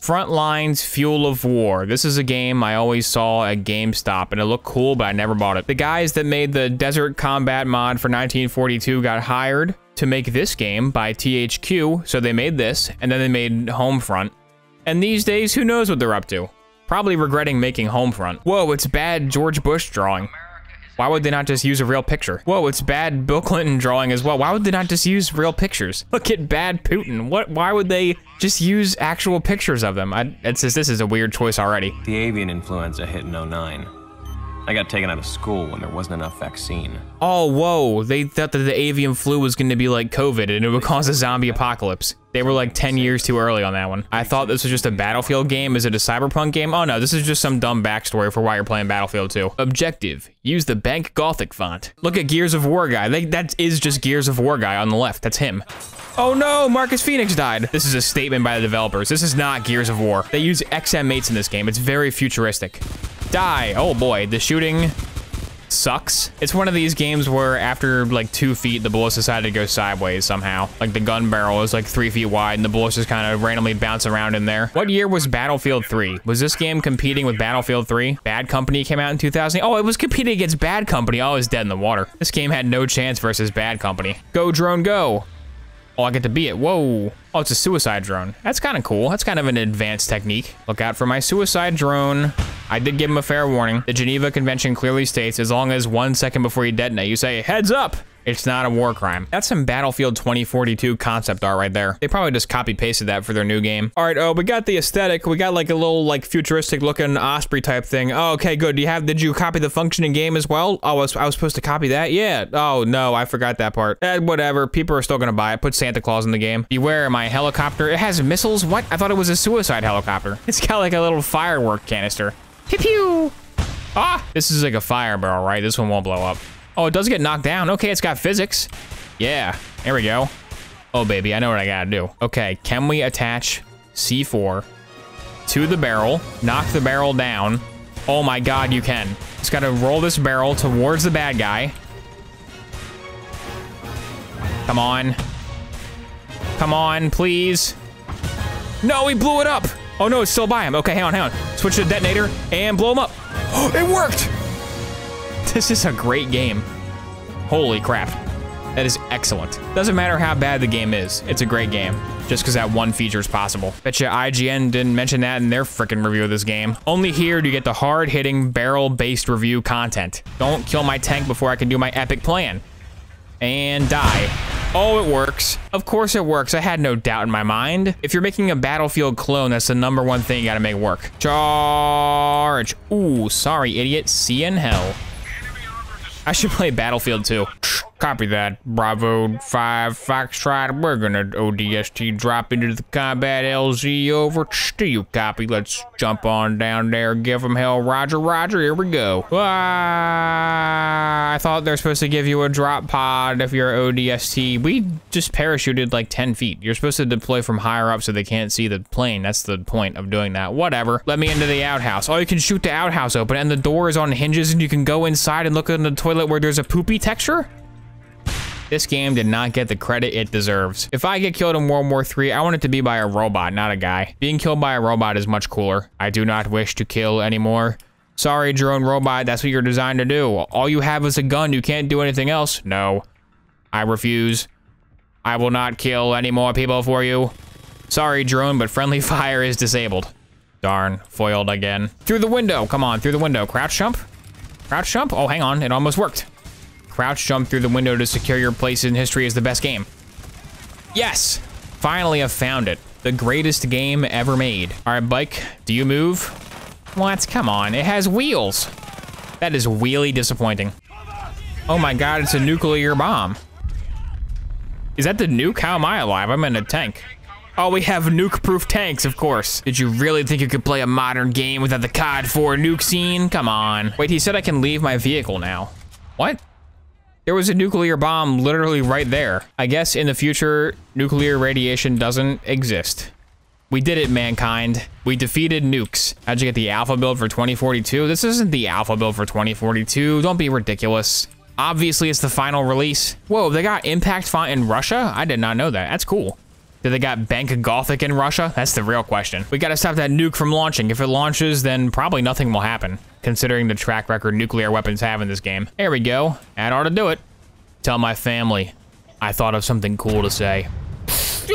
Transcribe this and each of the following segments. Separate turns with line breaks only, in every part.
Frontlines Fuel of War. This is a game I always saw at GameStop and it looked cool, but I never bought it. The guys that made the Desert Combat mod for 1942 got hired to make this game by THQ, so they made this, and then they made Homefront. And these days, who knows what they're up to? Probably regretting making Homefront. Whoa, it's bad George Bush drawing. Why would they not just use a real picture? Whoa, it's bad Bill Clinton drawing as well. Why would they not just use real pictures? Look at bad Putin. What? Why would they just use actual pictures of them? I, it's just, this is a weird choice already.
The avian influenza hit in 09. I got taken out of school when there wasn't enough vaccine.
Oh, whoa. They thought that the avian flu was going to be like COVID and it would cause a zombie apocalypse. They were like 10 years too early on that one. I thought this was just a Battlefield game. Is it a Cyberpunk game? Oh no, this is just some dumb backstory for why you're playing Battlefield 2. Objective, use the Bank Gothic font. Look at Gears of War guy. They, that is just Gears of War guy on the left. That's him. Oh no, Marcus Phoenix died. This is a statement by the developers. This is not Gears of War. They use XM8s in this game. It's very futuristic. Die. Oh boy, the shooting sucks. It's one of these games where after like two feet, the bullets decided to go sideways somehow. Like the gun barrel is like three feet wide and the bullets just kind of randomly bounce around in there. What year was Battlefield 3? Was this game competing with Battlefield 3? Bad Company came out in 2000. Oh, it was competing against Bad Company. Oh, it's dead in the water. This game had no chance versus Bad Company. Go drone, go. Oh, I get to be it. Whoa. Oh, it's a suicide drone. That's kind of cool. That's kind of an advanced technique. Look out for my suicide drone. I did give him a fair warning. The Geneva Convention clearly states as long as one second before you detonate, you say, heads up. It's not a war crime. That's some Battlefield 2042 concept art right there. They probably just copy pasted that for their new game. All right, oh, we got the aesthetic. We got like a little like futuristic looking Osprey type thing. Oh, okay, good. Do you have, did you copy the functioning game as well? Oh, I was, I was supposed to copy that? Yeah. Oh, no, I forgot that part. Eh, whatever. People are still gonna buy it. Put Santa Claus in the game. Beware my helicopter. It has missiles? What? I thought it was a suicide helicopter. It's got like a little firework canister. Pew pew. Ah, this is like a fire barrel, right? This one won't blow up. Oh, it does get knocked down. Okay, it's got physics. Yeah, there we go. Oh, baby, I know what I gotta do. Okay, can we attach C4 to the barrel, knock the barrel down? Oh my god, you can. Just gotta roll this barrel towards the bad guy. Come on. Come on, please. No, he blew it up. Oh no, it's still by him. Okay, hang on, hang on. Switch to the detonator and blow him up. it worked! This is a great game. Holy crap. That is excellent. Doesn't matter how bad the game is, it's a great game. Just because that one feature is possible. Betcha IGN didn't mention that in their freaking review of this game. Only here do you get the hard-hitting, barrel-based review content. Don't kill my tank before I can do my epic plan. And die. Oh, it works. Of course it works. I had no doubt in my mind. If you're making a Battlefield clone, that's the number one thing you gotta make work. Charge. Ooh, sorry, idiot. See you in hell. I should play Battlefield 2. Copy that. Bravo 5 Foxtrot. We're gonna ODST drop into the combat LZ over. Do you copy? Let's jump on down there. Give them hell. Roger, roger. Here we go. Ah, I thought they're supposed to give you a drop pod if you're ODST. We just parachuted like 10 feet. You're supposed to deploy from higher up so they can't see the plane. That's the point of doing that. Whatever. Let me into the outhouse. Oh, you can shoot the outhouse open and the door is on hinges and you can go inside and look in the toilet where there's a poopy texture? This game did not get the credit it deserves. If I get killed in World War III, I want it to be by a robot, not a guy. Being killed by a robot is much cooler. I do not wish to kill anymore. Sorry, drone robot, that's what you're designed to do. All you have is a gun, you can't do anything else. No, I refuse. I will not kill any more people for you. Sorry, drone, but friendly fire is disabled. Darn, foiled again. Through the window, come on, through the window. Crouch jump? Crouch jump? Oh, hang on, it almost worked. Crouch jump through the window to secure your place in history is the best game. Yes! Finally, I've found it. The greatest game ever made. All right, bike, do you move? What? Come on, it has wheels. That is really disappointing. Oh my god, it's a nuclear bomb. Is that the nuke? How am I alive? I'm in a tank. Oh, we have nuke-proof tanks, of course. Did you really think you could play a modern game without the COD 4 nuke scene? Come on. Wait, he said I can leave my vehicle now. What? There was a nuclear bomb literally right there. I guess in the future, nuclear radiation doesn't exist. We did it, mankind. We defeated nukes. How'd you get the alpha build for 2042? This isn't the alpha build for 2042. Don't be ridiculous. Obviously, it's the final release. Whoa, they got impact font in Russia? I did not know that. That's cool. Do they got Bank Gothic in Russia? That's the real question. We gotta stop that nuke from launching. If it launches, then probably nothing will happen, considering the track record nuclear weapons have in this game. There we go. That ought to do it. Tell my family. I thought of something cool to say.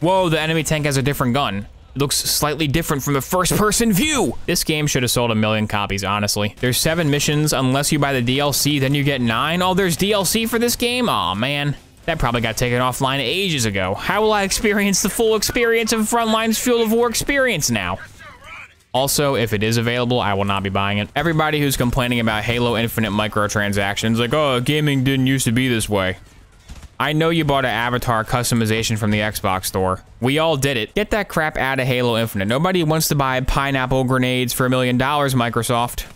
Whoa, the enemy tank has a different gun. It looks slightly different from the first person view. This game should have sold a million copies, honestly. There's seven missions. Unless you buy the DLC, then you get nine. Oh, there's DLC for this game? Aw, oh, man. That probably got taken offline ages ago. How will I experience the full experience of Frontlines Fuel of War experience now? Also, if it is available, I will not be buying it. Everybody who's complaining about Halo Infinite microtransactions, like, oh, gaming didn't used to be this way. I know you bought an avatar customization from the Xbox store. We all did it. Get that crap out of Halo Infinite. Nobody wants to buy pineapple grenades for a million dollars, Microsoft.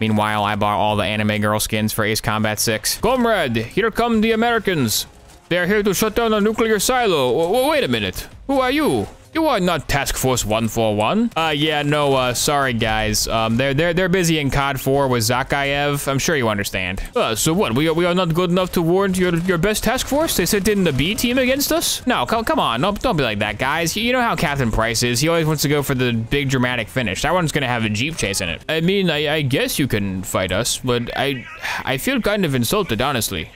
Meanwhile, I bought all the anime girl skins for Ace Combat 6. Comrade, here come the Americans. They're here to shut down a nuclear silo. W wait a minute. Who are you? You are not Task Force 141. Uh, yeah, no, uh, sorry guys. Um, they're, they're, they're busy in COD 4 with Zakhaev. I'm sure you understand. Uh, so what, we are, we are not good enough to warrant your, your best task force? They sent in the B team against us? No, come, come on, don't, don't be like that, guys. You know how Captain Price is. He always wants to go for the big dramatic finish. That one's gonna have a Jeep chase in it. I mean, I, I guess you can fight us, but I, I feel kind of insulted, honestly.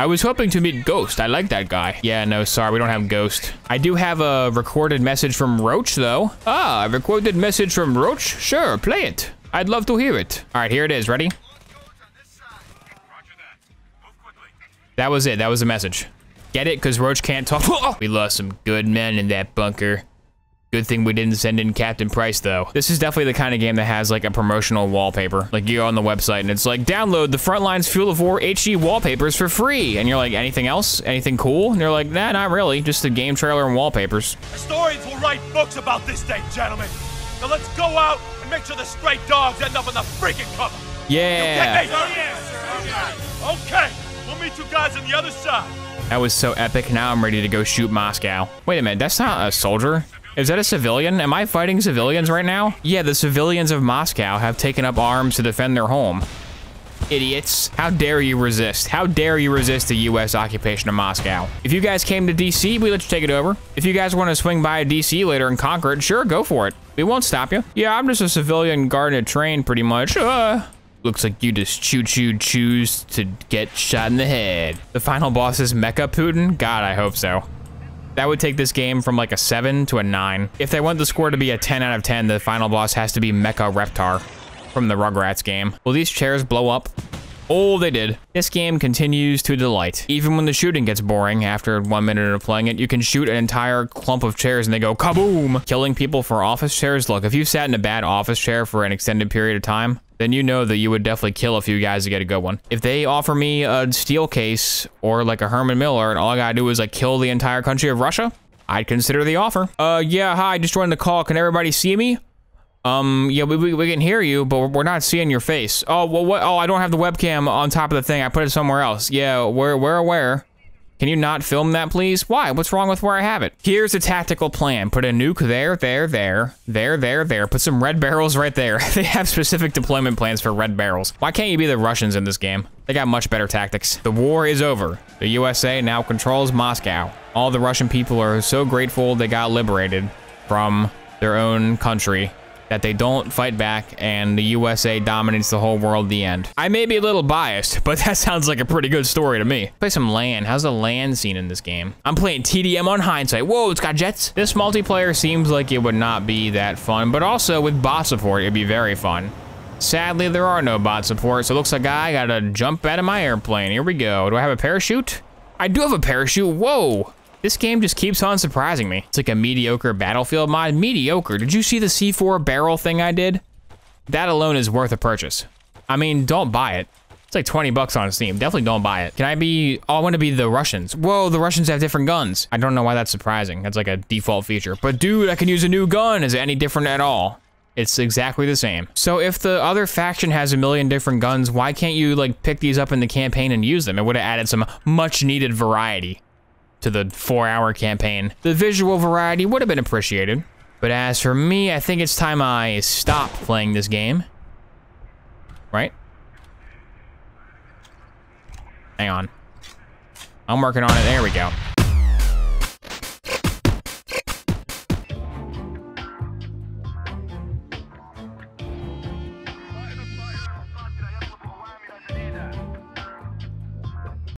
I was hoping to meet Ghost. I like that guy. Yeah, no, sorry, we don't have Ghost. I do have a recorded message from Roach, though. Ah, a recorded message from Roach? Sure, play it. I'd love to hear it. All right, here it is. Ready? That was it. That was the message. Get it? Because Roach can't talk. we lost some good men in that bunker. Good thing we didn't send in Captain Price, though. This is definitely the kind of game that has, like, a promotional wallpaper. Like, you go on the website, and it's like, download the Frontlines Fuel of War HD wallpapers for free. And you're like, anything else? Anything cool? And they're like, nah, not really. Just the game trailer and wallpapers.
Historians will write books about this day, gentlemen. Now let's go out and make sure the stray dogs end up in the freaking cover.
Yeah.
Okay, we'll meet you guys on the other side.
That was so epic. Now I'm ready to go shoot Moscow. Wait a minute, that's not a soldier. Is that a civilian? Am I fighting civilians right now? Yeah, the civilians of Moscow have taken up arms to defend their home. Idiots. How dare you resist? How dare you resist the U.S. occupation of Moscow? If you guys came to D.C., we let you take it over. If you guys want to swing by D.C. later and conquer it, sure, go for it. We won't stop you. Yeah, I'm just a civilian guarding a train, pretty much. Uh, looks like you just choo-choo choose to get shot in the head. The final boss is Mecha Putin? God, I hope so. That would take this game from like a 7 to a 9. If they want the score to be a 10 out of 10, the final boss has to be Mecha Reptar from the Rugrats game. Will these chairs blow up? Oh, they did. This game continues to delight. Even when the shooting gets boring after one minute of playing it, you can shoot an entire clump of chairs and they go kaboom! Killing people for office chairs. Look, if you sat in a bad office chair for an extended period of time, then you know that you would definitely kill a few guys to get a good one. If they offer me a Steelcase or like a Herman Miller and all I gotta do is like kill the entire country of Russia, I'd consider the offer. Uh, yeah, hi, just joined the call. Can everybody see me? Um, yeah, we, we, we, can hear you, but we're not seeing your face. Oh, well, what? Oh, I don't have the webcam on top of the thing. I put it somewhere else. Yeah, we're, we're aware. Can you not film that, please? Why? What's wrong with where I have it? Here's a tactical plan. Put a nuke there, there, there, there, there, there. Put some red barrels right there. they have specific deployment plans for red barrels. Why can't you be the Russians in this game? They got much better tactics. The war is over. The USA now controls Moscow. All the Russian people are so grateful they got liberated from their own country that they don't fight back and the USA dominates the whole world the end. I may be a little biased, but that sounds like a pretty good story to me. Play some LAN. How's the LAN scene in this game? I'm playing TDM on hindsight. Whoa, it's got jets. This multiplayer seems like it would not be that fun, but also with bot support, it'd be very fun. Sadly, there are no bot support, so it looks like I gotta jump out of my airplane. Here we go. Do I have a parachute? I do have a parachute. Whoa. This game just keeps on surprising me. It's like a mediocre Battlefield mod. Mediocre. Did you see the C4 barrel thing I did? That alone is worth a purchase. I mean, don't buy it. It's like 20 bucks on Steam. Definitely don't buy it. Can I be, oh, I want to be the Russians. Whoa, the Russians have different guns. I don't know why that's surprising. That's like a default feature. But dude, I can use a new gun. Is it any different at all? It's exactly the same. So if the other faction has a million different guns, why can't you like pick these up in the campaign and use them? It would have added some much needed variety to the four hour campaign. The visual variety would have been appreciated. But as for me, I think it's time I stop playing this game. Right? Hang on. I'm working on it. There we go.